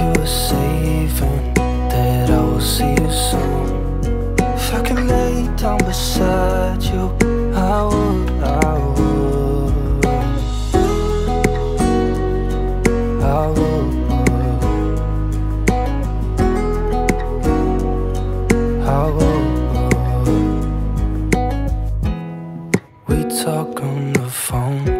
you safe and that I will see you soon. If I could lay down beside you, I I. I. I. We talk on the phone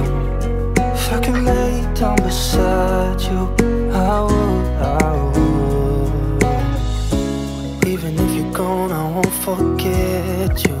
I could lay down beside you, I would, I would. Even if you're gone, I won't forget you.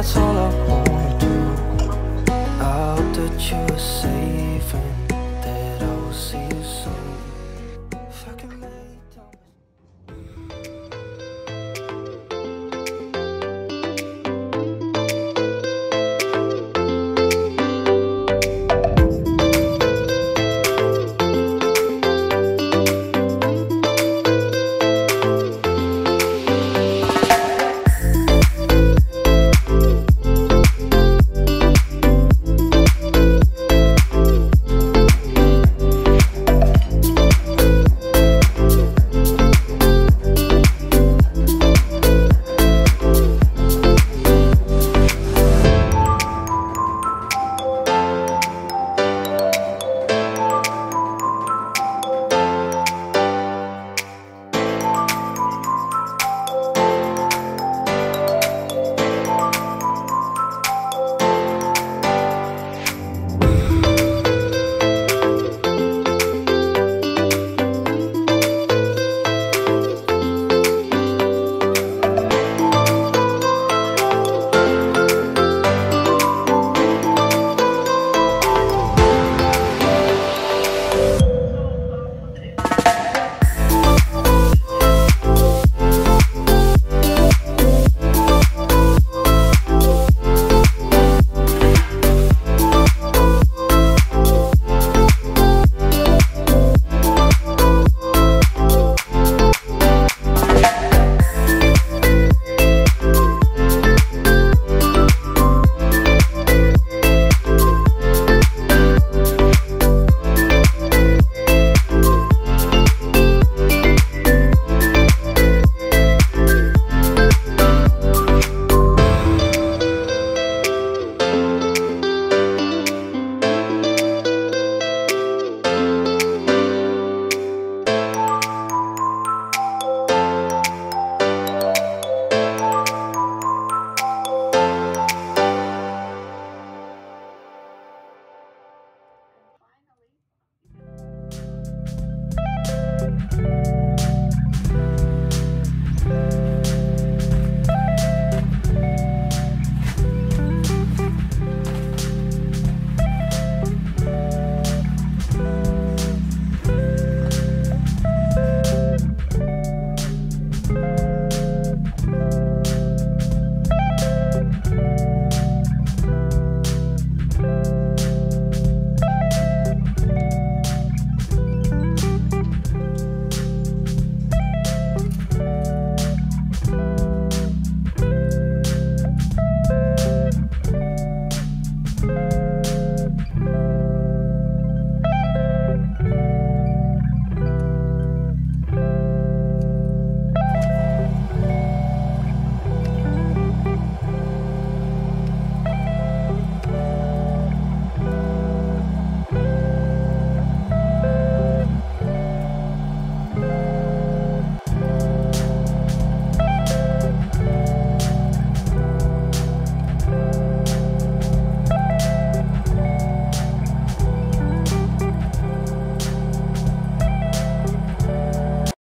that's all I wanna do I hope that you are safe